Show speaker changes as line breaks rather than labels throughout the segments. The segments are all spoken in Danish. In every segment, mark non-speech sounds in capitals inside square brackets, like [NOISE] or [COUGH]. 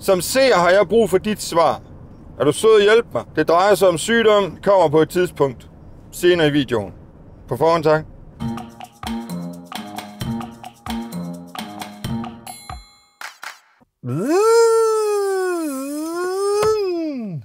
Som ser har jeg brug for dit svar. Er du sød at hjælpe mig? Det drejer sig om sygdom, kommer på et tidspunkt. Senere i videoen. På forhånd tak.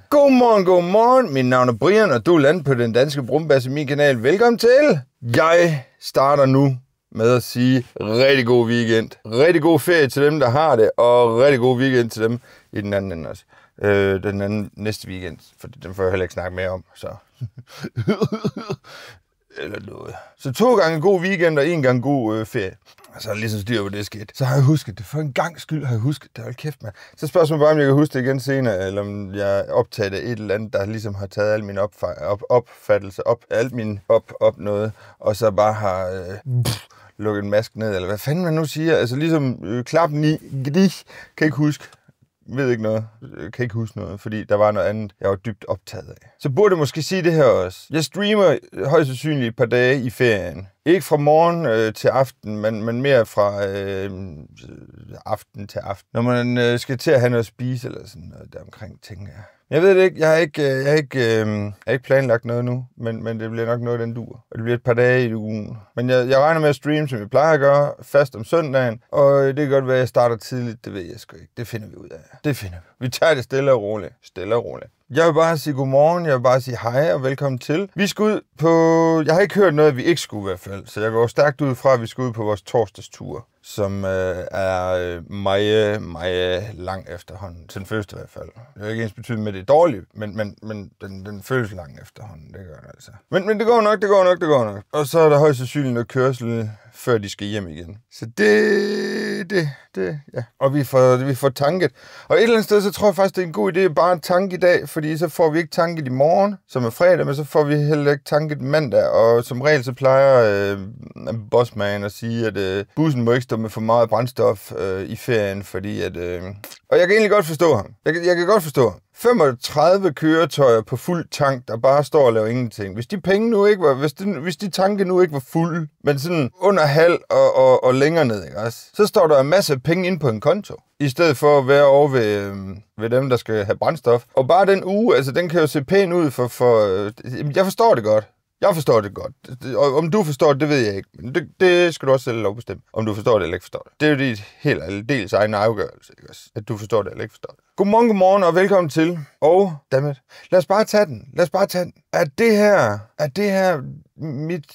Godmorgen, godmorgen. Mit navn er Brian, og du er landet på den danske brumbasse min kanal. Velkommen til. Jeg starter nu med at sige rigtig god weekend. Rigtig god ferie til dem, der har det, og rigtig god weekend til dem i den anden ende også. Øh, den anden næste weekend, for den får jeg heller ikke snakke mere om, så... [LAUGHS] Eller noget. Så to gange god weekend og en gang god øh, ferie. Og så er det ligesom styr på det skidt. Så har jeg husket det. For en gang skyld har jeg husket det. Hold kæft, mand. Så spørgsmålet bare, om jeg kan huske det igen senere, eller om jeg optaget af et eller andet, der ligesom har taget al min opfa- op, opfattelse op, alt min op, op noget, og så bare har øh, pff, lukke en mask ned, eller hvad fanden man nu siger. Altså ligesom øh, klap ni, gdig, kan ikke huske ved ikke noget. Øh, kan ikke huske noget, fordi der var noget andet, jeg var dybt optaget af. Så burde jeg måske sige det her også. Jeg streamer højst sandsynligt et par dage i ferien. Ikke fra morgen øh, til aften, men, men mere fra øh, aften til aften. Når man øh, skal til at have noget at spise eller sådan noget deromkring, tænker jeg. Jeg ved det ikke. Jeg har ikke, øh, jeg har ikke, øh, jeg har ikke planlagt noget nu, men, men det bliver nok noget, den dur. Og det bliver et par dage i ugen. Men jeg, jeg regner med at streame, som jeg plejer at gøre, fast om søndagen. Og det kan godt være, at jeg starter tidligt. Det ved jeg sgu ikke. Det finder vi ud af. Det finder vi. Vi tager det stille og roligt. Stille og roligt. Jeg vil bare sige godmorgen, jeg vil bare sige hej og velkommen til. Vi skal ud på... Jeg har ikke hørt noget, vi ikke skulle i hvert fald, så jeg går stærkt ud fra, at vi skal ud på vores torsdagstur, som øh, er øh, meget, meget lang efterhånden. Til den første i hvert fald. Det er ikke ens betydning med, det er dårligt, men, men, men den, den føles lang efterhånden, det gør det altså. Men, men det går nok, det går nok, det går nok. Og så er der højst sandsynligt noget kørsel før de skal hjem igen. Så det, det, det, ja. Og vi får, vi får tanket. Og et eller andet sted, så tror jeg faktisk, det er en god idé bare at tanke i dag, fordi så får vi ikke tanket i morgen, som er fredag, men så får vi heller ikke tanket mandag. Og som regel, så plejer øh, bossman at sige, at øh, bussen må ikke stå med for meget brændstof øh, i ferien, fordi at... Øh, og jeg kan egentlig godt forstå ham. Jeg, jeg kan godt forstå ham. 35 køretøjer på fuld tank, der bare står og laver ingenting. Hvis de penge nu ikke var, hvis de, hvis de tanke nu ikke var fulde, men sådan under halv og, og, og længere ned, ikke også? Så står der en masse penge ind på en konto, i stedet for at være over ved, øh, ved dem, der skal have brændstof. Og bare den uge, altså den kan jo se pæn ud for, for øh, jeg forstår det godt. Jeg forstår det godt. Og om du forstår det, det ved jeg ikke. Men det, det skal du også selv lovbestemme, om du forstår det eller ikke forstår det. Det er jo dit helt aldeles egen afgørelse, ikke også? At du forstår det eller ikke forstår det. Godmorgen, godmorgen og velkommen til. Og, dammit, lad os bare tage den. Lad os bare tage den. Er det her, er det her mit...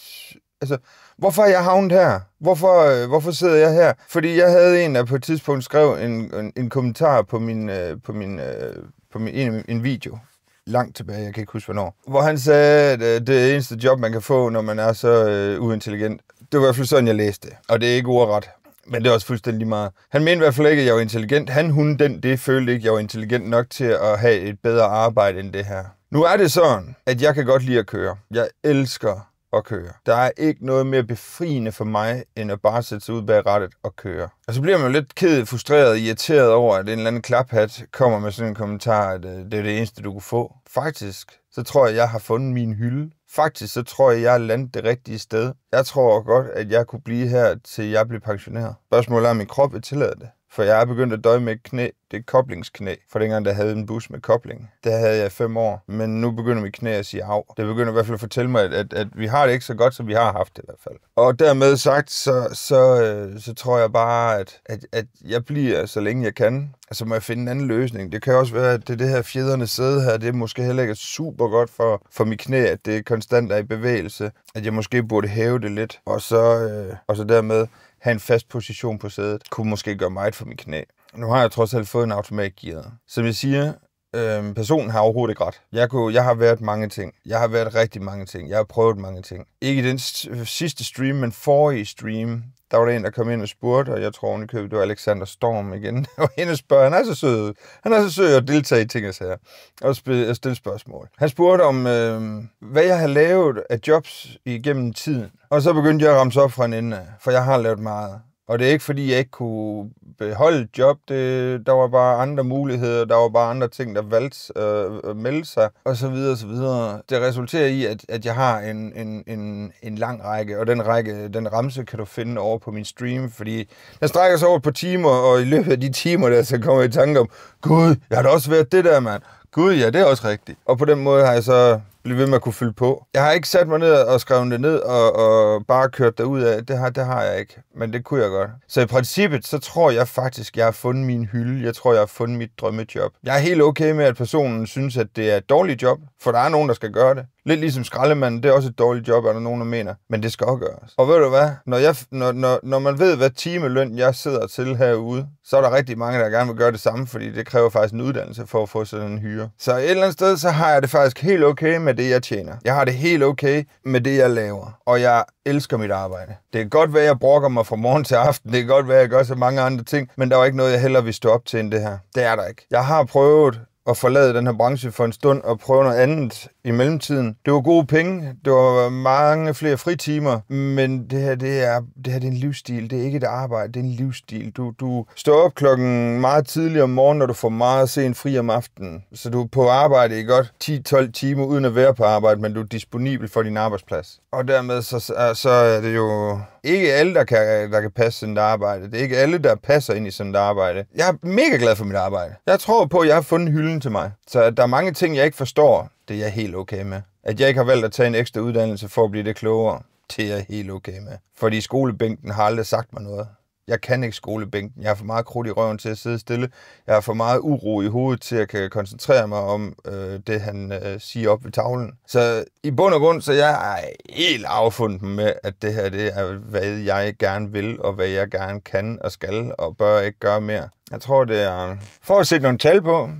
Altså, hvorfor er jeg havnet her? Hvorfor, øh, hvorfor sidder jeg her? Fordi jeg havde en, der på et tidspunkt skrev en, en, en kommentar på min, øh, på min, øh, på min en, en video langt tilbage, jeg kan ikke huske hvornår, hvor han sagde, at øh, det eneste job, man kan få, når man er så øh, uintelligent, det var i hvert fald sådan, jeg læste det. Og det er ikke ordret. Men det er også fuldstændig meget. Han mente i hvert fald ikke, at jeg var intelligent. Han, hun, den, det følte ikke, at jeg var intelligent nok til at have et bedre arbejde end det her. Nu er det sådan, at jeg kan godt lide at køre. Jeg elsker at køre. Der er ikke noget mere befriende for mig, end at bare sætte sig ud bag rattet og køre. Og så bliver man jo lidt ked, frustreret, irriteret over, at en eller anden klaphat kommer med sådan en kommentar, at øh, det er det eneste, du kunne få. Faktisk, så tror jeg, jeg har fundet min hylde. Faktisk, så tror jeg, jeg er landet det rigtige sted. Jeg tror godt, at jeg kunne blive her, til jeg bliver pensioneret. Spørgsmålet er, om min krop vil tillade det. For jeg er begyndt at døje med et knæ. Det er koblingsknæ. For dengang, der havde en bus med kobling. Det havde jeg fem år. Men nu begynder mit knæ at sige af. Det begynder i hvert fald at fortælle mig, at, at, at vi har det ikke så godt, som vi har haft det i hvert fald. Og dermed sagt, så, så, øh, så tror jeg bare, at, at, at jeg bliver, så længe jeg kan. Altså må jeg finde en anden løsning. Det kan også være, at det, det her fjederne sæde her, det er måske heller ikke super godt for, for mit knæ, at det konstant er i bevægelse. At jeg måske burde hæve det lidt. Og så, øh, og så dermed have en fast position på sædet, kunne måske gøre meget for mit knæ. Nu har jeg trods alt fået en automatgear. Som jeg siger, øhm, personen har overhovedet ikke ret. Jeg, kunne, jeg har været mange ting. Jeg har været rigtig mange ting. Jeg har prøvet mange ting. Ikke i den sidste stream, men forrige stream, der var der en, der kom ind og spurgte, og jeg tror, hun købte, det var Alexander Storm igen. [LAUGHS] og hende spørger, han er så sød. Han er så sød at deltage i ting og sager. Og stille spørgsmål. Han spurgte om, øh, hvad jeg har lavet af jobs igennem tiden. Og så begyndte jeg at ramse op fra en ende for jeg har lavet meget. Og det er ikke, fordi jeg ikke kunne beholde et job. Det, der var bare andre muligheder. Der var bare andre ting, der valgte øh, at melde sig, og så videre, og så videre. Det resulterer i, at, at jeg har en, en, en, en lang række, og den række, den ramse kan du finde over på min stream, fordi den strækker sig over på timer, og i løbet af de timer der, så kommer jeg i tanke om, gud, jeg har da også været det der, mand. Gud, ja, det er også rigtigt. Og på den måde har jeg så blive ved med at kunne fylde på. Jeg har ikke sat mig ned og skrevet det ned og, og bare kørt derud af. Det har, det har jeg ikke, men det kunne jeg godt. Så i princippet, så tror jeg faktisk, jeg har fundet min hylde. Jeg tror, jeg har fundet mit drømmejob. Jeg er helt okay med, at personen synes, at det er et dårligt job, for der er nogen, der skal gøre det. Lidt ligesom skraldemanden, det er også et dårligt job, er der nogen, der mener. Men det skal også gøres. Og ved du hvad? Når, jeg, når, når, når man ved, hvad timeløn jeg sidder til herude, så er der rigtig mange, der gerne vil gøre det samme, fordi det kræver faktisk en uddannelse for at få sådan en hyre. Så et eller andet sted, så har jeg det faktisk helt okay med det, jeg tjener. Jeg har det helt okay med det, jeg laver. Og jeg elsker mit arbejde. Det kan godt være, at jeg brokker mig fra morgen til aften. Det kan godt være, at jeg gør så mange andre ting. Men der var ikke noget, jeg heller ville stå op til end det her. Det er der ikke. Jeg har prøvet at forlade den her branche for en stund og prøve noget andet i mellemtiden. Det var gode penge, det var mange flere fritimer, men det her, det er, det her det er en livsstil. Det er ikke et arbejde, det er en livsstil. Du, du står op klokken meget tidligt om morgenen, når du får meget sent fri om aftenen. Så du er på arbejde i godt 10-12 timer uden at være på arbejde, men du er disponibel for din arbejdsplads. Og dermed så, så er det jo ikke alle, der kan, der kan passe sådan et arbejde. Det er ikke alle, der passer ind i sådan et arbejde. Jeg er mega glad for mit arbejde. Jeg tror på, at jeg har fundet hylden til mig. Så der er mange ting, jeg ikke forstår. Det er jeg helt okay med. At jeg ikke har valgt at tage en ekstra uddannelse for at blive det klogere, det er jeg helt okay med. Fordi skolebænken har aldrig sagt mig noget. Jeg kan ikke skolebænken. Jeg har for meget krudt i røven til at sidde stille. Jeg har for meget uro i hovedet til at kan koncentrere mig om øh, det, han øh, siger op ved tavlen. Så i bund og grund, så jeg er helt affundet med, at det her det er, hvad jeg gerne vil, og hvad jeg gerne kan og skal, og bør ikke gøre mere. Jeg tror, det er... For at sætte nogle tal på,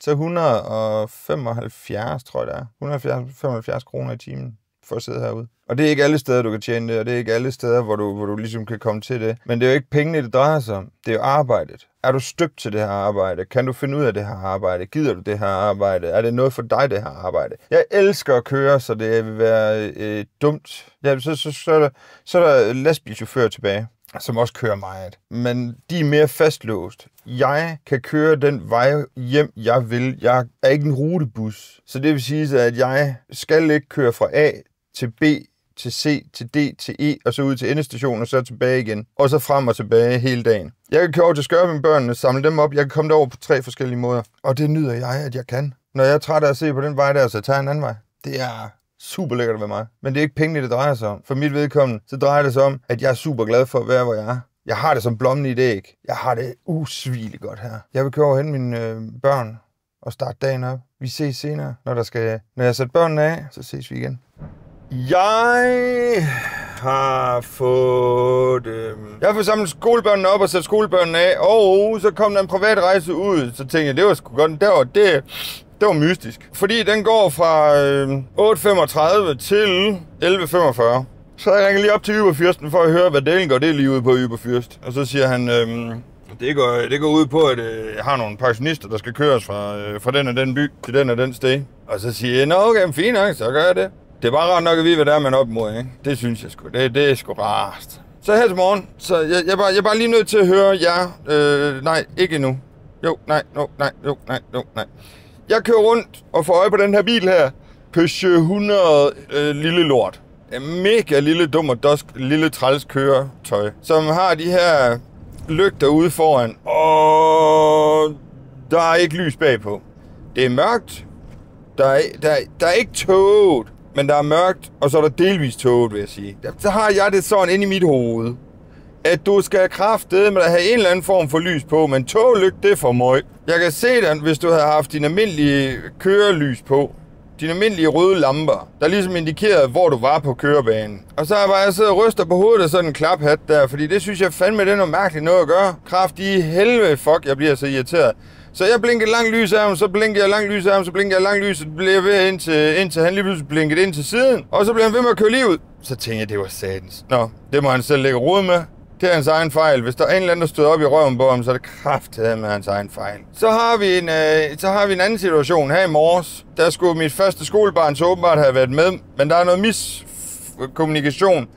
så 175, tror jeg det er. 175 kroner i timen for at sidde herude. Og det er ikke alle steder, du kan tjene det, og det er ikke alle steder, hvor du, hvor du ligesom kan komme til det. Men det er jo ikke pengene, det drejer sig om. Det er jo arbejdet. Er du støbt til det her arbejde? Kan du finde ud af det her arbejde? Gider du det her arbejde? Er det noget for dig, det her arbejde? Jeg elsker at køre, så det vil være øh, dumt. Ja, så, så, så, er der, så er der lastbilchauffør tilbage som også kører meget. Men de er mere fastlåst. Jeg kan køre den vej hjem, jeg vil. Jeg er ikke en rutebus. Så det vil sige, at jeg skal ikke køre fra A til B til C, til D, til E, og så ud til endestationen, og så tilbage igen. Og så frem og tilbage hele dagen. Jeg kan køre over til Skørping-børnene, samle dem op. Jeg kan komme derover på tre forskellige måder. Og det nyder jeg, at jeg kan. Når jeg er træt af at se på den vej der, så tager jeg en anden vej. Det er super lækkert ved mig. Men det er ikke pengene, det drejer sig om. For mit vedkommende, så drejer det sig om, at jeg er super glad for at være, hvor jeg er. Jeg har det som blommen i det æg. Jeg har det usvigeligt godt her. Jeg vil køre over hen mine øh, børn og starte dagen op. Vi ses senere, når, der skal, når jeg har sat børnene af, så ses vi igen. Jeg har fået... Øh, jeg har fået samlet skolebørnene op og sat skolebørnene af, og så kom der en privat rejse ud. Så tænkte jeg, det var sgu godt. Det var, det, det var mystisk. Fordi den går fra øh, 8.35 til 11.45. Så jeg ringer lige op til Yberfyrsten for at høre, hvad delen går det lige ud på Yberfyrst. Og så siger han, øh, det, går, det går ud på, at øh, jeg har nogle pensionister, der skal køres fra, øh, fra den og den by til den og den sted. Og så siger jeg, nå okay, fint nok, så gør jeg det. Det var bare rart nok at vide, hvad der er, man op mod, ikke? Det synes jeg sgu. Det, det er sgu rart. Så her til morgen, så jeg, jeg, bare, jeg er bare lige nødt til at høre jer. Øh, nej, ikke endnu. Jo, nej, no, nej, jo, nej, jo, nej. Jeg kører rundt og får øje på den her bil her. Peugeot 100 øh, lille lort. En mega lille dum og dusk, lille træls køretøj, som har de her lygter ude foran, og der er ikke lys bagpå. Det er mørkt. Der er, der, der er ikke toget, men der er mørkt, og så er der delvis tåget, vil jeg sige. Så har jeg det sådan inde i mit hoved, at du skal kraftede med at have en eller anden form for lys på, men toglygt, det er for møg. Jeg kan se den, hvis du havde haft din almindelige kørelys på. Dine almindelige røde lamper, der ligesom indikerede, hvor du var på kørebanen. Og så har jeg bare siddet og ryster på hovedet af sådan en klaphat der, fordi det synes jeg fandme, det er noget mærkeligt noget at gøre. Kraft i helvede, fuck, jeg bliver så irriteret. Så jeg blinkede lang lys af ham, så blinkede jeg lang lys af ham, så blinkede jeg lang lys, så blev jeg ved indtil, indtil han lige pludselig blinkede ind til siden. Og så blev han ved med at køre lige ud. Så tænkte jeg, det var satans. Nå, det må han selv lægge råd med. Det er hans egen fejl. Hvis der er en eller anden, der stod op i røven på ham, så er det kraftigt med hans egen fejl. Så har, vi en, øh, så har vi en anden situation her i morges. Der skulle mit første skolebarn så åbenbart have været med, men der er noget miskommunikation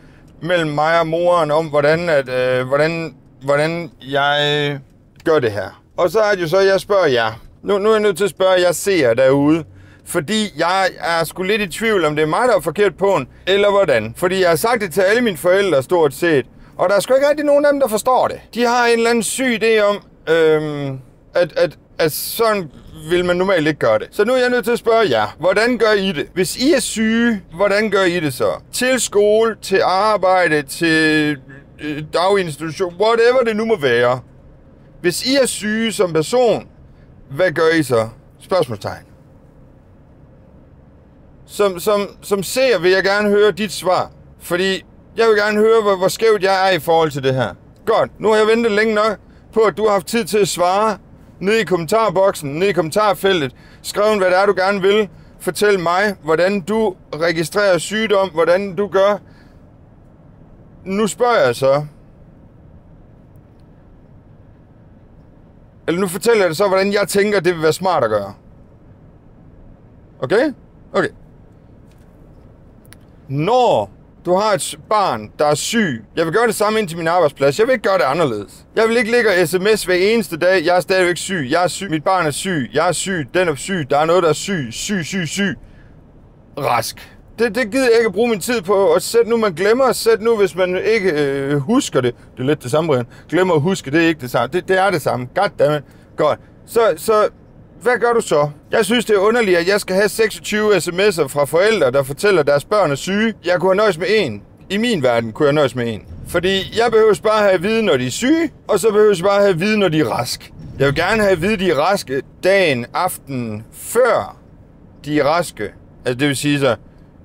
mellem mig og moren om, hvordan, at, øh, hvordan hvordan jeg øh, gør det her. Og så er det jo så, at jeg spørger jer. Nu, nu er jeg nødt til at spørge jer ser derude. Fordi jeg er sgu lidt i tvivl, om det er mig, der er forkert på en, eller hvordan. Fordi jeg har sagt det til alle mine forældre stort set. Og der er sgu ikke rigtig nogen af dem, der forstår det. De har en eller anden syg idé om, øhm, at, at, at sådan vil man normalt ikke gøre det. Så nu er jeg nødt til at spørge jer, hvordan gør I det? Hvis I er syge, hvordan gør I det så? Til skole, til arbejde, til øh, daginstitution, whatever det nu må være. Hvis I er syge som person, hvad gør I så? Spørgsmålstegn. Som, som, som ser vil jeg gerne høre dit svar. Fordi jeg vil gerne høre, hvor, hvor skævt jeg er i forhold til det her. Godt, nu har jeg ventet længe nok på, at du har haft tid til at svare ned i kommentarboksen, ned i kommentarfeltet. Skriv, hvad det er, du gerne vil. Fortæl mig, hvordan du registrerer sygdom, hvordan du gør. Nu spørger jeg så. Eller nu fortæller jeg dig så, hvordan jeg tænker, det vil være smart at gøre. Okay? Okay. Når du har et barn, der er syg. Jeg vil gøre det samme ind til min arbejdsplads. Jeg vil ikke gøre det anderledes. Jeg vil ikke ligge og sms hver eneste dag. Jeg er stadigvæk syg. Jeg er syg. Mit barn er syg. Jeg er syg. Den er syg. Der er noget, der er syg. Syg, syg, syg. Rask. Det, det gider jeg ikke bruge min tid på. Og sæt nu, man glemmer at sætte nu, hvis man ikke øh, husker det. Det er lidt det samme, Brian. Glemmer at huske, det er ikke det samme. Det, det er det samme. Goddammit. Godt. Så, så hvad gør du så? Jeg synes, det er underligt, at jeg skal have 26 sms'er fra forældre, der fortæller, at deres børn er syge. Jeg kunne have nøjes med en. I min verden kunne jeg nøjes med en. Fordi jeg behøver bare have at vide, når de er syge, og så behøver jeg bare have at vide, når de er raske. Jeg vil gerne have at vide, at de er raske dagen, aften, før de er raske. Altså det vil sige så,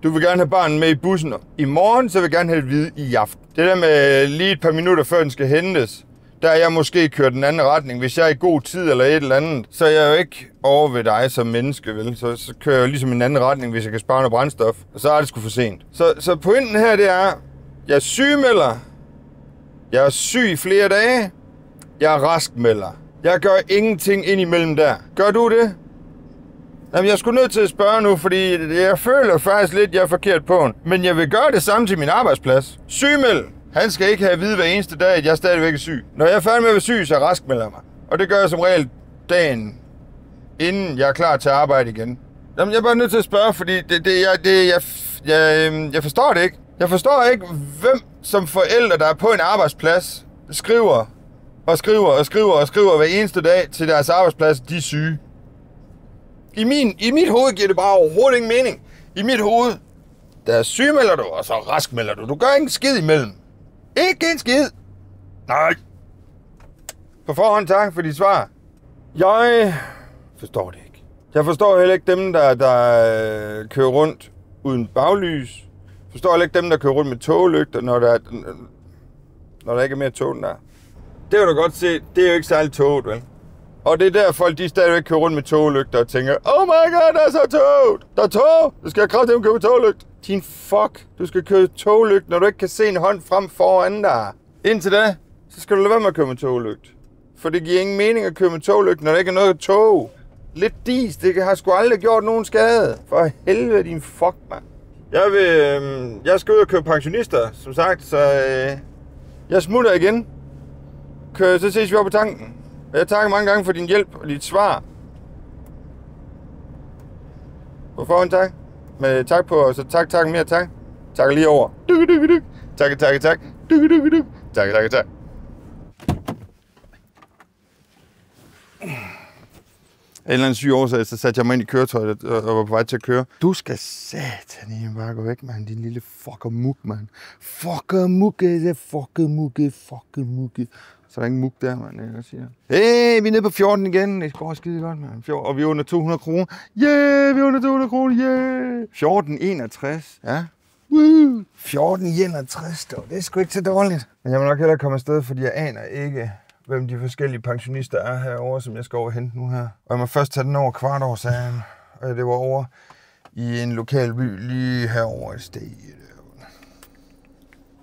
du vil gerne have barnet med i bussen i morgen, så vil jeg gerne have det vide i aften. Det der med øh, lige et par minutter før den skal hentes, der er jeg måske kørt den anden retning. Hvis jeg er i god tid eller et eller andet, så er jeg jo ikke over ved dig som menneske, vel? Så, så kører jeg ligesom en anden retning, hvis jeg kan spare noget brændstof. Og så er det sgu for sent. Så, så pointen her, det er, jeg er sygemelder. Jeg er syg i flere dage. Jeg er raskmelder. Jeg gør ingenting ind imellem der. Gør du det? Jamen, jeg skulle nødt til at spørge nu, fordi jeg føler faktisk lidt, jeg er forkert på den. Men jeg vil gøre det samme til min arbejdsplads. Sygemeld. Han skal ikke have at vide hver eneste dag, at jeg stadigvæk er syg. Når jeg er færdig med at være syg, så rask melder mig. Og det gør jeg som regel dagen, inden jeg er klar til at arbejde igen. Jamen, jeg er bare nødt til at spørge, fordi det, det, jeg, det, jeg, jeg, øhm, jeg forstår det ikke. Jeg forstår ikke, hvem som forældre, der er på en arbejdsplads, skriver og skriver og skriver og skriver hver eneste dag til deres arbejdsplads, de er syge. I, min, I mit hoved giver det bare overhovedet ingen mening. I mit hoved, der sygemelder du, og så raskmelder du. Du gør ikke en skid imellem. Ikke en skid. Nej. På forhånd tak for dit svar. Jeg forstår det ikke. Jeg forstår heller ikke dem, der, der øh, kører rundt uden baglys. Jeg forstår heller ikke dem, der kører rundt med toglygter, når der, når der ikke er mere tog end der. Det kan du godt se, det er jo ikke særlig toget, vel? Og det er der, folk de stadigvæk kører rundt med toglygter og tænker, Oh my god, der er så tog! Der er tog! Du skal have at købe toglygt. Din fuck, du skal køre toglygt, når du ikke kan se en hånd frem foran dig. Indtil da, så skal du lade være med at køre med toglygt. For det giver ingen mening at køre med toglygt, når der ikke er noget tog. Lidt dis, det har sgu aldrig gjort nogen skade. For helvede, din fuck, mand. Jeg, vil, øh, jeg skal ud og køre pensionister, som sagt, så øh, jeg smutter igen. Kør, så ses vi op på tanken. Jeg takker mange gange for din hjælp og dit svar. På forhånd tak. Med tak på, så tak, tak, mere tak. Tak lige over. Duk, duk, duk. Tak, tak, tak. Duk, duk, duk. Tak, tak, tak. Af en eller anden syg årsag, så satte jeg mig ind i køretøjet og var på vej til at køre. Du skal satan i bare gå væk, mand. Din lille fucker muk, mand. Fucker mukke, det fucker mukke, fucker mukke. Så der er ingen muk der, mand, jeg siger. Hey, vi er nede på 14 igen. Det går skide godt, mand. Og vi er under 200 kroner. Yeah, vi er under 200 kroner, yeah. 14, 61. Ja. Woo. 14, 61, dog. Det er sgu ikke så dårligt. Men jeg må nok hellere komme afsted, fordi jeg aner ikke, hvem de forskellige pensionister er herovre, som jeg skal over hente nu her. Og jeg må først tage den over kvart år, sagde han. Og det var over i en lokal by lige herovre i stedet.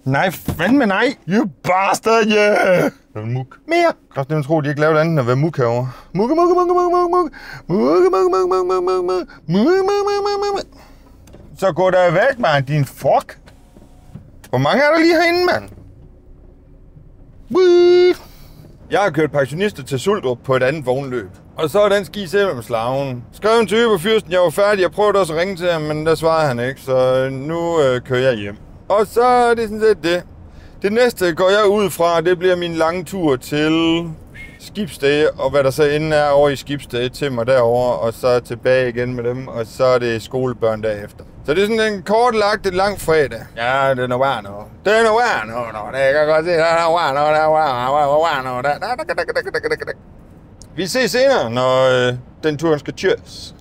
Nej, fandme nej. You bastard, yeah. Det er muk. Mere. Kan også tro, at de ikke lavet andet end at være muk herovre. Mukke, mukke, mukke, mukke, mukke, mukke. Mukke, mukke, mukke, mukke, mukke, mukke, mukke. Mukke, mukke, mukke. Så gå der væk, mand, din fuck. Hvor mange er der lige herinde, mand? Jeg har kørt pensionister til Suldrup på et andet vognløb. Og så er den ski selv med slagen. Skrev en til på fyrsten, jeg var færdig. Jeg prøvede også at ringe til ham, men der svarede han ikke. Så nu øh, kører jeg hjem. Og så er det sådan set det. Det næste går jeg ud fra, det bliver min lange tur til Skibsted, og hvad der så inde er over i Skibsted til mig derover og så tilbage igen med dem, og så er det skolebørn derefter. Så det er sådan en kortlagt, et lang fredag. Ja, det er noget værd noget. Det er noget værd noget, det kan jeg godt se. Det er noget værd noget, er værd noget. Vi ses senere, når øh, den turen skal køres.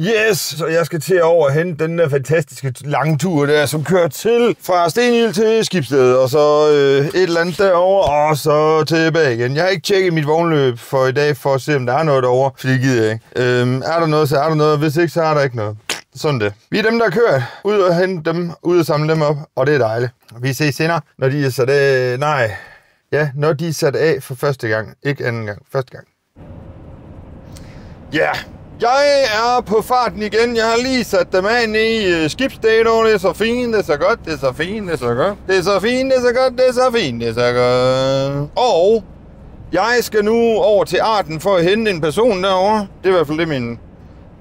Yes, så jeg skal til over og hente den der fantastiske langtur der, som kører til fra Stenhild til Skibsted, og så øh, et eller andet derover og så tilbage igen. Jeg har ikke tjekket mit vognløb for i dag, for at se, om der er noget derovre, for det gider jeg ikke. Øhm, er der noget, så er der noget, hvis ikke, så er der ikke noget. Sådan det. Vi er dem, der kører ud og hente dem, ud og samle dem op, og det er dejligt. Vi ses senere, når de er sat af... Nej, ja, når de er sat af for første gang. Ikke anden gang, første gang. Ja, yeah. Jeg er på farten igen. Jeg har lige sat dem af i øh, skibsdatoen. Det er så fint, det er så godt, det er så fint, det er så godt. Det er så fint, det er så godt, det er så fint, det er så godt. Og jeg skal nu over til Arten for at hente en person derovre. Det er i hvert fald det, min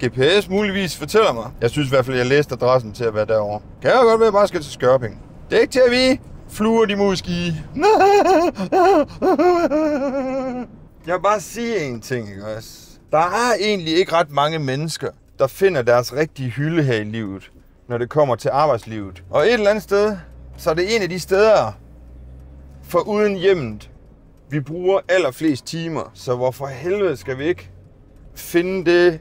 GPS muligvis fortæller mig. Jeg synes i hvert fald, jeg læste adressen til at være derovre. Kan jeg godt være, at jeg bare skal til Skørping. Det er ikke til at vi fluer de måske. [LAUGHS] Jeg vil bare sige en ting, ikke også? Der er egentlig ikke ret mange mennesker, der finder deres rigtige hylde her i livet, når det kommer til arbejdslivet. Og et eller andet sted, så er det en af de steder, for uden hjemmet, vi bruger allerflest timer. Så hvorfor helvede skal vi ikke finde det,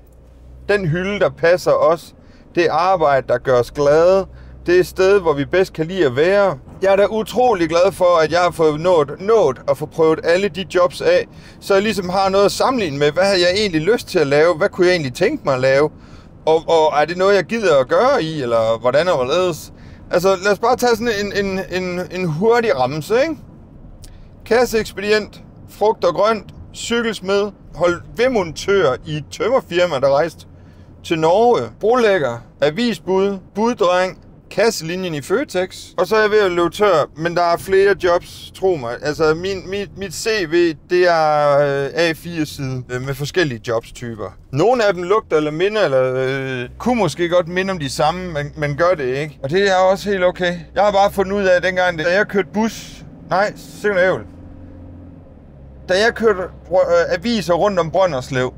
den hylde, der passer os, det arbejde, der gør os glade, det er et sted, hvor vi bedst kan lide at være. Jeg er da utrolig glad for, at jeg har fået nået, nået at få prøvet alle de jobs af, så jeg ligesom har noget at sammenligne med. Hvad havde jeg egentlig lyst til at lave? Hvad kunne jeg egentlig tænke mig at lave? Og, og er det noget, jeg gider at gøre i, eller hvordan og hvorledes? Altså, lad os bare tage sådan en, en, en, en hurtig ramse, ikke? Kasseekspedient, frugt og grønt, cykelsmed, hold ved montør i et tømmerfirma, der rejste til Norge, brolægger, avisbud, buddreng, kasselinjen i Føtex, og så er jeg ved at løbe tør, men der er flere jobs, tro mig. Altså, min, mit, mit CV, det er øh, A4-side øh, med forskellige jobstyper. Nogle af dem lugter eller minder, eller øh, kunne måske godt minde om de samme, men, men gør det ikke. Og det er også helt okay. Jeg har bare fundet ud af, at dengang, da jeg kørte bus... Nej, sikkert ævl. Da jeg kørte øh, aviser rundt om Brønderslev,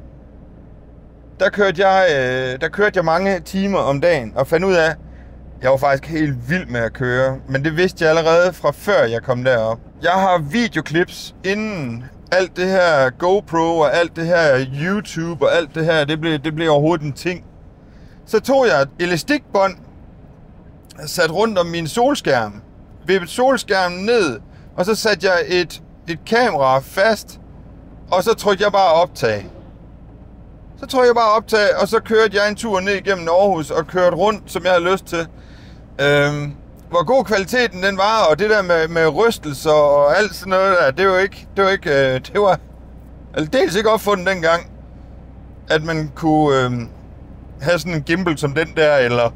der kørte, jeg, øh, der kørte jeg mange timer om dagen og fandt ud af, jeg var faktisk helt vild med at køre, men det vidste jeg allerede fra før jeg kom derop. Jeg har videoklips inden alt det her GoPro og alt det her YouTube og alt det her, det blev, det blev overhovedet en ting. Så tog jeg et elastikbånd, sat rundt om min solskærm, vippede solskærmen ned, og så satte jeg et, et kamera fast, og så trykkede jeg bare optag. Så trykkede jeg bare optag, og så kørte jeg en tur ned igennem Aarhus og kørte rundt, som jeg havde lyst til. Øhm, hvor god kvaliteten den var, og det der med, med rystelser og alt sådan noget der, det var ikke, det var ikke, øh, det var altså ikke opfundet dengang, at man kunne øh, have sådan en gimbal som den der, eller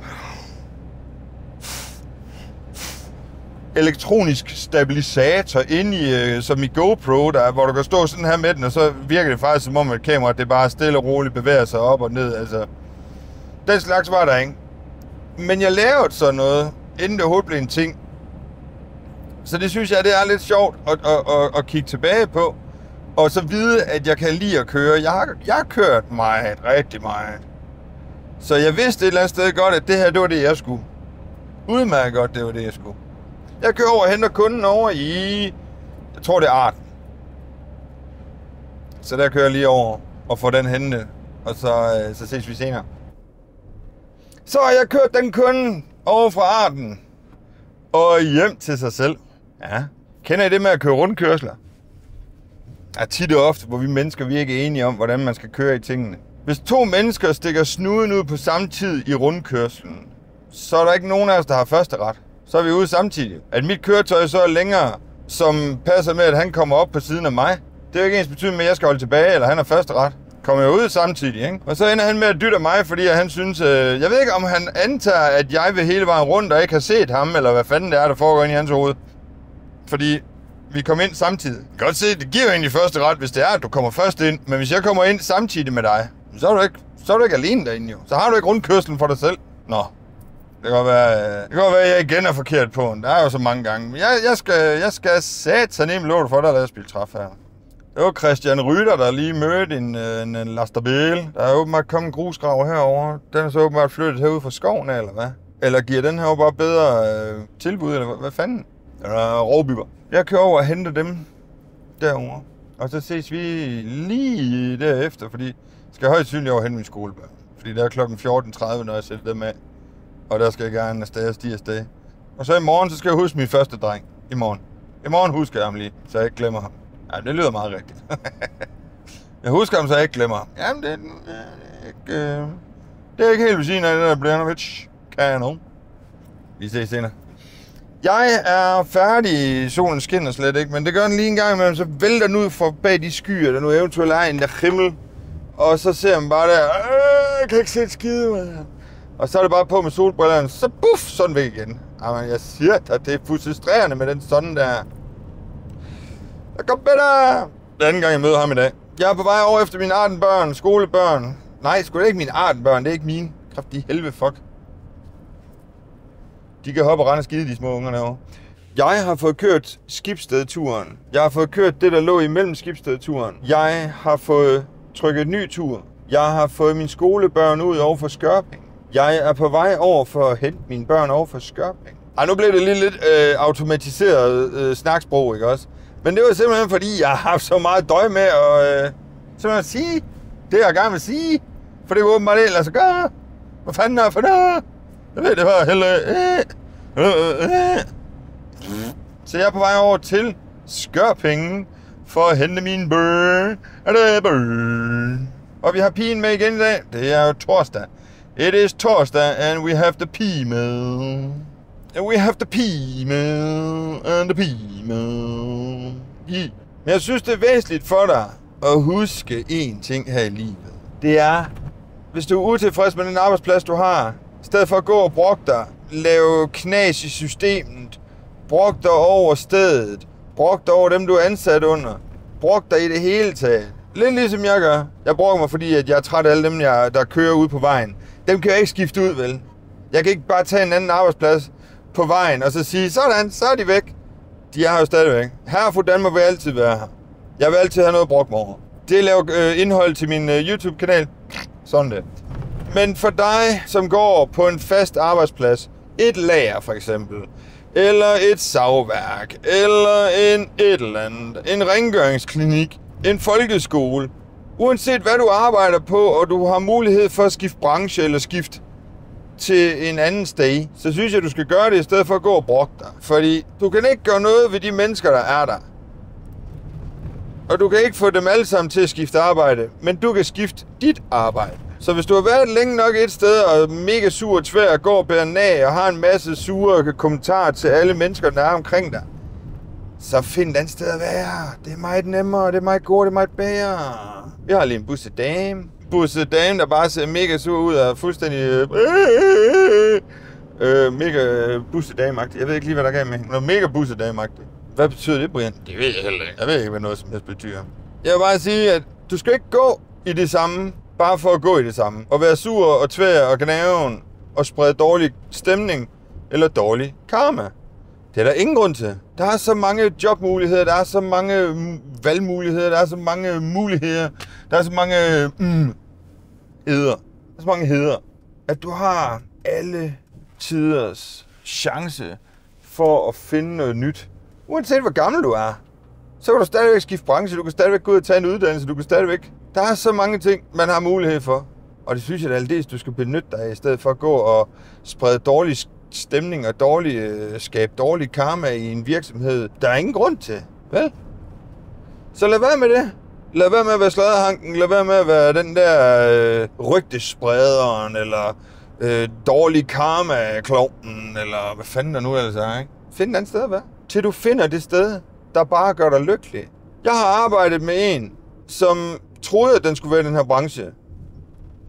elektronisk stabilisator ind i, øh, som i GoPro, der, hvor du kan stå sådan her med den, og så virker det faktisk som om, at kameraet det bare stille og roligt bevæger sig op og ned. Altså, den slags var der ikke. Men jeg lavede sådan noget, inden det overhovedet blev en ting. Så det synes jeg, det er lidt sjovt at, at, at, at kigge tilbage på. Og så vide, at jeg kan lide at køre. Jeg har, jeg har kørt meget, rigtig meget. Så jeg vidste et eller andet sted godt, at det her, det var det, jeg skulle. Udmærket godt, det var det, jeg skulle. Jeg kører over og henter kunden over i, jeg tror det er Arten. Så der kører jeg lige over og får den hentet, og så, øh, så ses vi senere. Så har jeg kørt den kunde over fra Arden og hjem til sig selv. Ja. Kender I det med at køre rundkørsler? Er tit og ofte, hvor vi mennesker vi er ikke enige om, hvordan man skal køre i tingene. Hvis to mennesker stikker snuden ud på samme tid i rundkørslen, så er der ikke nogen af os, der har første ret. Så er vi ude samtidig. At mit køretøj så er længere, som passer med, at han kommer op på siden af mig. Det er jo ikke ens betydning med, at jeg skal holde tilbage, eller han har første ret kommer jo ud samtidig, ikke? Og så ender han med at dytte mig, fordi han synes... Øh, jeg ved ikke, om han antager, at jeg vil hele vejen rundt og ikke har set ham, eller hvad fanden det er, der foregår inde i hans hoved. Fordi vi kom ind samtidig. Jeg kan godt se, det giver jo egentlig første ret, hvis det er, at du kommer først ind. Men hvis jeg kommer ind samtidig med dig, så er du ikke, så er du ikke alene derinde jo. Så har du ikke rundkørslen for dig selv. Nå, det kan godt være, øh, det kan godt være, at jeg igen er forkert på den. Der er jo så mange gange. Men jeg, jeg skal, jeg skal sat nemt låt for dig, at spille træf her. Det var Christian Rytter, der lige mødte en, øh, en, en lasterbil. Der er åbenbart kommet en grusgrav herover. Den er så åbenbart flyttet herud fra skoven eller hvad? Eller giver den her bare bedre øh, tilbud, eller hvad, hvad fanden? Eller øh, råbiber. Jeg kører over og henter dem derovre. Og så ses vi lige derefter, fordi skal højst synligt over hen min skolebørn. Fordi det er klokken 14.30, når jeg sætter dem af. Og der skal jeg gerne afsted og stige afsted. Og så i morgen, så skal jeg huske min første dreng. I morgen. I morgen husker jeg ham lige, så jeg ikke glemmer ham. Ja, det lyder meget rigtigt. [LAUGHS] jeg husker ham, så jeg ikke glemmer. Jamen, det, er, det er øh, ikke, øh, det er ikke helt ved siden af det der Bljanovic. Kanon. Vi ses senere. Jeg er færdig. Solen skinner slet ikke, men det gør den lige en gang imellem. Så vælter den ud fra bag de skyer, der nu eventuelt er en der himmel. Og så ser man bare der, øh, jeg kan ikke se et skide, man. Og så er det bare på med solbrillerne, så buff, sådan væk igen. Jamen, jeg siger dig, det er frustrerende med den sådan der. Der går bedre. Den anden gang, jeg møder ham i dag. Jeg er på vej over efter mine artenbørn, skolebørn. Nej, sgu da ikke mine artenbørn, det er ikke mine. Kraft, de helvede fuck. De kan hoppe og rende skide, de små unger derovre. Jeg har fået kørt skibstedturen. Jeg har fået kørt det, der lå imellem skibstedturen. Jeg har fået trykket ny tur. Jeg har fået mine skolebørn ud over for Skørping. Jeg er på vej over for at hente mine børn over for Skørping. Ej, nu blev det lige lidt øh, automatiseret øh, snaksprog, ikke også? Men det var simpelthen fordi, jeg har haft så meget døj med at, øh, simpelthen sige det, jeg gerne vil sige. For det var åbenbart det, lade sig gøre. Hvad fanden er for det? Jeg ved det var heller... Øh, øh, øh, øh. Så jeg er på vej over til Skørpingen for at hente min børn. Er det? Og vi har pigen med igen i dag. Det er jo torsdag. It is torsdag, and we have the pee med. And we have the pea med. And the p Yeah. Men jeg synes, det er væsentligt for dig at huske én ting her i livet. Det er, hvis du er utilfreds med den arbejdsplads, du har, i stedet for at gå og brokke dig, lave knas i systemet, brok dig over stedet, brok dig over dem, du er ansat under, brok dig i det hele taget. Lidt ligesom jeg gør. Jeg brokker mig, fordi at jeg er træt af alle dem, jeg, der kører ud på vejen. Dem kan jeg ikke skifte ud, vel? Jeg kan ikke bare tage en anden arbejdsplads på vejen og så sige, sådan, så er de væk. De er her jo stadigvæk. Her for Danmark vil altid være her. Jeg vil altid have noget brugt mig over. Det laver øh, indhold til min øh, YouTube-kanal. Sådan det. Men for dig, som går på en fast arbejdsplads, et lager for eksempel, eller et savværk, eller en et eller andet, en rengøringsklinik, en folkeskole, uanset hvad du arbejder på, og du har mulighed for at skifte branche eller skifte til en anden sted, så synes jeg, du skal gøre det i stedet for at gå og brokke dig. Fordi du kan ikke gøre noget ved de mennesker, der er der. Og du kan ikke få dem alle sammen til at skifte arbejde, men du kan skifte dit arbejde. Så hvis du har været længe nok et sted og er mega sur og tvær og går og bærer nag og har en masse sure kommentarer til alle mennesker, der er omkring dig, så find et andet sted at være. Det er meget nemmere, det er meget godt, det er meget bedre. Vi har lige en busse dame. Busse dame, der bare ser mega sur ud og fuldstændig... Øh, øh, mega busse dame -agtig. Jeg ved ikke lige, hvad der er med hende. Noget mega busse dame -agtig. Hvad betyder det, Brian? Det ved jeg heller ikke. Jeg ved ikke, hvad noget som helst betyder. Jeg vil bare sige, at du skal ikke gå i det samme, bare for at gå i det samme. Og være sur og tvær og gnaven og sprede dårlig stemning eller dårlig karma. Det er der ingen grund til. Der er så mange jobmuligheder, der er så mange valgmuligheder, der er så mange muligheder, der er så mange mm, heder. Der er så mange heder, at du har alle tiders chance for at finde noget nyt. Uanset hvor gammel du er, så kan du stadigvæk skifte branche, du kan stadigvæk gå ud og tage en uddannelse, du kan stadigvæk... Der er så mange ting, man har mulighed for. Og det synes jeg da aldeles, du skal benytte dig af, i stedet for at gå og sprede dårlig stemning og dårlig, øh, skabe dårlig karma i en virksomhed. Der er ingen grund til, vel? Så lad være med det. Lad være med at være sladerhanken, lad være med at være den der øh, rygtesprederen, eller øh, dårlig karma-klovnen, eller hvad fanden der nu ellers er, ikke? Find et andet sted at være. Til du finder det sted, der bare gør dig lykkelig. Jeg har arbejdet med en, som troede, at den skulle være i den her branche.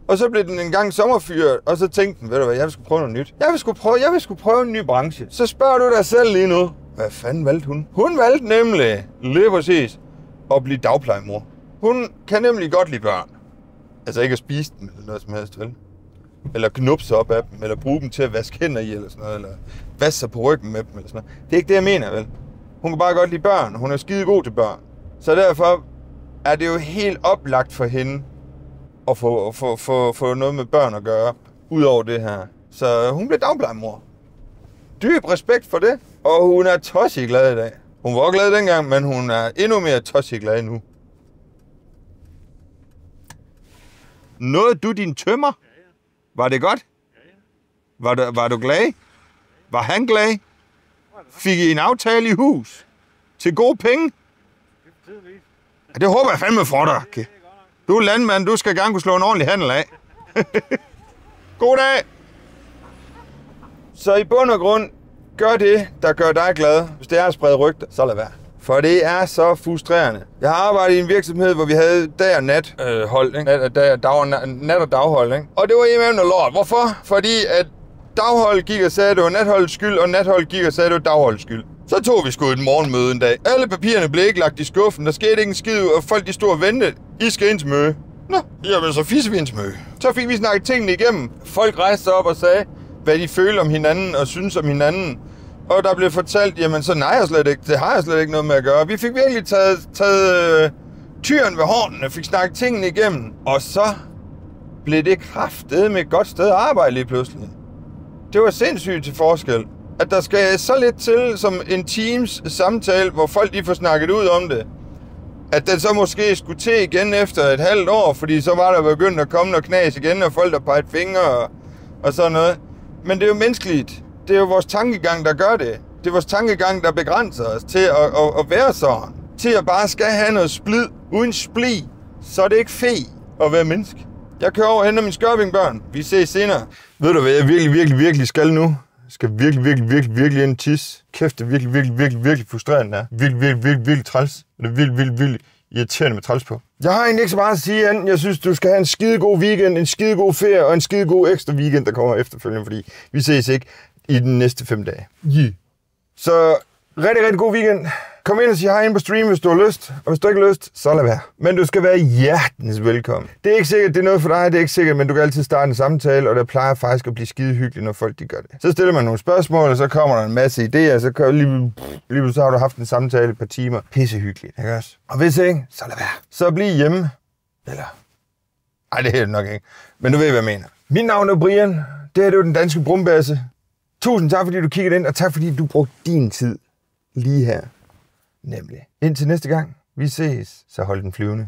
Og så blev den en gang sommerfyret, og så tænkte den, ved du hvad, jeg vil skulle prøve noget nyt. Jeg vil skulle prøve, jeg vil skulle prøve en ny branche. Så spørger du dig selv lige nu, Hvad fanden valgte hun? Hun valgte nemlig, lige præcis, at blive dagplejemor. Hun kan nemlig godt lide børn. Altså ikke at spise dem eller noget som helst, vel? Eller knupse op af dem, eller bruge dem til at vaske hænder i, eller sådan noget, eller vaske sig på ryggen med dem, eller sådan noget. Det er ikke det, jeg mener, vel? Hun kan bare godt lide børn. Hun er skide god til børn. Så derfor er det jo helt oplagt for hende at få, få, få, få noget med børn at gøre, ud over det her. Så hun bliver dagplejemor. Dyb respekt for det. Og hun er tossi glad i dag. Hun var glad dengang, men hun er endnu mere tossi glad nu. Nåede du din tømmer? Var det godt? Ja, ja. Var du, var du glad? Var han glad? Fik I en aftale i hus? Til gode penge? Ja, det håber jeg fandme for dig. Okay. Du er landmand, du skal gerne kunne slå en ordentlig handel af. [LAUGHS] God dag! Så i bund og grund, gør det, der gør dig glad. Hvis det er at sprede rygter, så lad være. For det er så frustrerende. Jeg har arbejdet i en virksomhed, hvor vi havde dag og nat øh, hold, ikke? Nat, dag, dag, og, nat og daghold, ikke? Og det var imellem noget lort. Hvorfor? Fordi at daghold gik og sagde, at det var natholdets skyld, og nathold gik og sagde, at det var dagholdets skyld. Så tog vi sgu et morgenmøde en dag. Alle papirerne blev ikke lagt i skuffen. Der skete ikke en skid, og folk de stod og ventede. I skal ind til møde. Nå, jamen så fisse vi ind til møde. Så fik vi snakket tingene igennem. Folk rejste op og sagde, hvad de følte om hinanden og synes om hinanden. Og der blev fortalt, jamen så nej, jeg slet ikke. Det har jeg slet ikke noget med at gøre. Vi fik virkelig taget, taget øh, tyren ved hornene, fik snakket tingene igennem. Og så blev det kraftet med et godt sted at arbejde lige pludselig. Det var sindssygt til forskel. At der skal så lidt til som en Teams samtale, hvor folk lige får snakket ud om det. At den så måske skulle til igen efter et halvt år, fordi så var der begyndt at komme noget knas igen, og folk der pegede fingre og, og sådan noget. Men det er jo menneskeligt. Det er jo vores tankegang, der gør det. Det er vores tankegang, der begrænser os til at, at, at være sådan. Til at bare skal have noget splid uden spli. Så er det ikke fe at være menneske. Jeg kører over og henter mine skørpingbørn. Vi ses senere. Ved du, hvad jeg virkelig, virkelig, virkelig skal nu? Jeg skal virkelig, virkelig, virkelig, virkelig ind tis. Kæft, det er virkelig, virkelig, virkelig, virkelig frustrerende er. Virkelig, virkelig, virkelig, virkelig træls. Det er virkelig, virkelig, virkelig irriterende med træls på. Jeg har egentlig ikke så meget at sige andet. Jeg synes, du skal have en skide god weekend, en skide god ferie og en skide god ekstra weekend, der kommer efterfølgende, fordi vi ses ikke i den næste fem dage. Yeah. Så rigtig, rigtig god weekend. Kom ind og sig hej ind på stream, hvis du har lyst. Og hvis du ikke har lyst, så lad være. Men du skal være hjertens velkommen. Det er ikke sikkert, det er noget for dig, det er ikke sikkert, men du kan altid starte en samtale, og det plejer faktisk at blive skide hyggeligt, når folk de gør det. Så stiller man nogle spørgsmål, og så kommer der en masse idéer, så kan lige, lige så har du haft en samtale et par timer. Pisse hyggeligt, ikke også? Og hvis ikke, så lad være. Så bliv hjemme. Eller... Ej, det er det nok ikke. Men du ved, hvad jeg mener. Mit navn er Brian. Det er jo den danske brumbasse. Tusind tak, fordi du kiggede ind, og tak, fordi du brugte din tid lige her. Nemlig. Indtil næste gang, vi ses, så hold den flyvende.